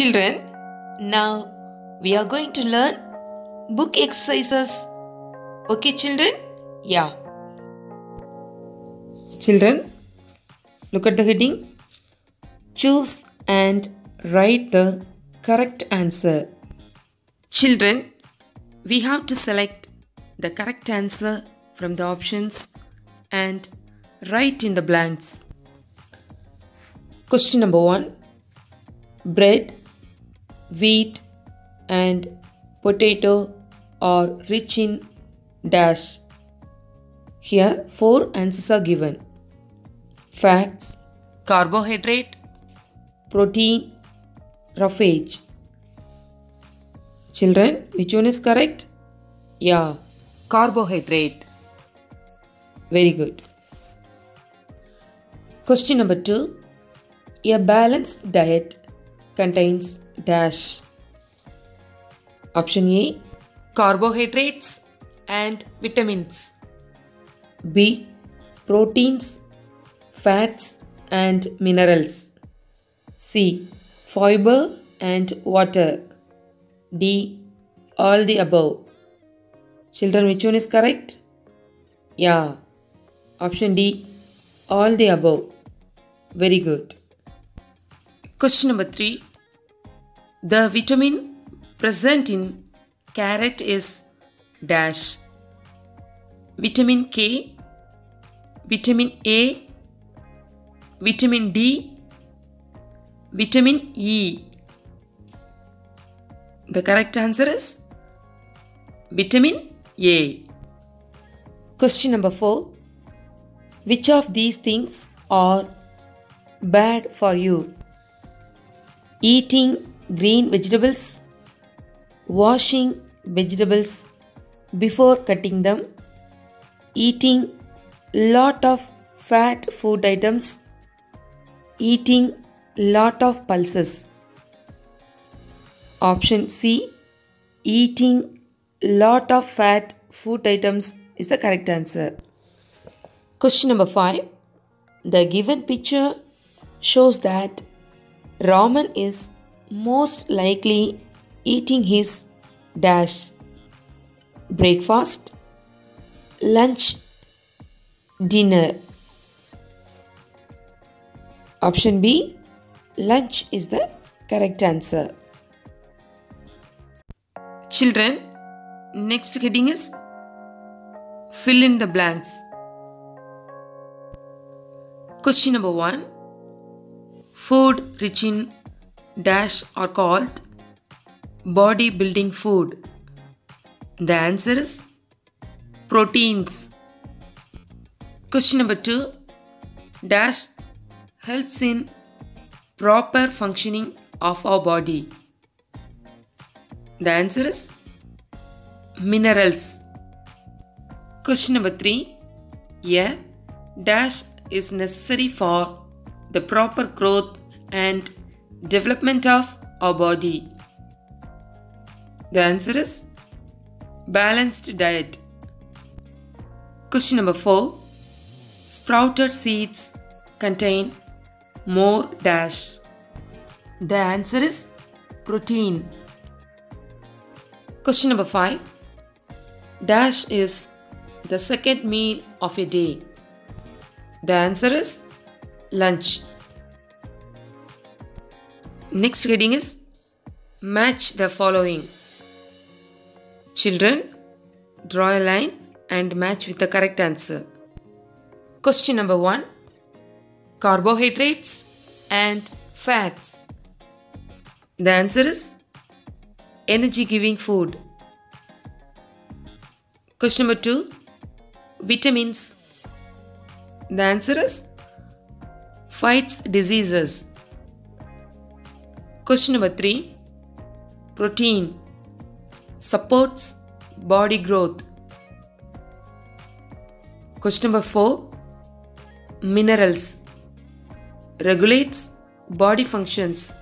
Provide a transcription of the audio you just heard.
Children, now we are going to learn book exercises. Okay, children? Yeah. Children, look at the heading. Choose and write the correct answer. Children, we have to select the correct answer from the options and write in the blanks. Question number one Bread, wheat, and potato are rich in dash. Here, four answers are given fats, carbohydrate, protein, roughage. Children, which one is correct? Yeah, carbohydrate. Very good. Question number two A balanced diet contains dash. Option A carbohydrates and vitamins. B proteins, fats and minerals. C fiber and water. D all the above. Children, which one is correct? Yeah. Option D all the above. Very good. Question number 3 The vitamin present in carrot is dash. Vitamin K, vitamin A, vitamin D, vitamin E. The correct answer is vitamin A. Question number 4 Which of these things are bad for you? Eating green vegetables, washing vegetables before cutting them, eating lot of fat food items, eating lot of pulses. Option C eating lot of fat food items is the correct answer. Question number 5 The given picture shows that Raman is most likely eating his dash breakfast, lunch, dinner. Option B lunch is the correct answer. Children, next heading is fill in the blanks. Question number 1 Food rich in dash are called body building food. The answer is proteins. Question number 2 Dash helps in proper functioning of our body. The answer is minerals. Question number 3 A dash is necessary for the proper growth and development of our body. The answer is balanced diet. Question number 4 Sprouted seeds contain more dash. The answer is protein. Question number 5 Dash is the second meal of a day. The answer is lunch. Next heading is match the following. Children, draw a line and match with the correct answer. Question number 1 Carbohydrates and fats. The answer is energy giving food. Question number 2 Vitamins. The answer is fights diseases. Question number 3 Protein supports body growth. Question number 4 Minerals regulates body functions.